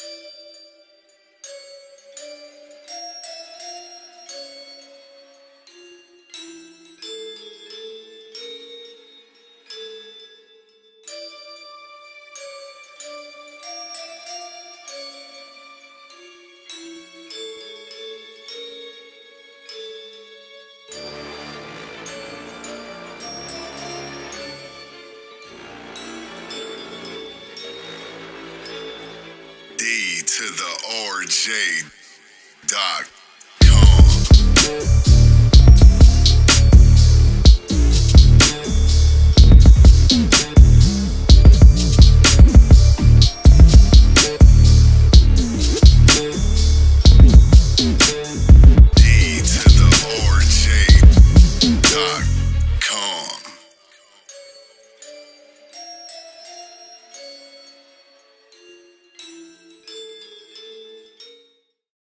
you D to the RJ dot com.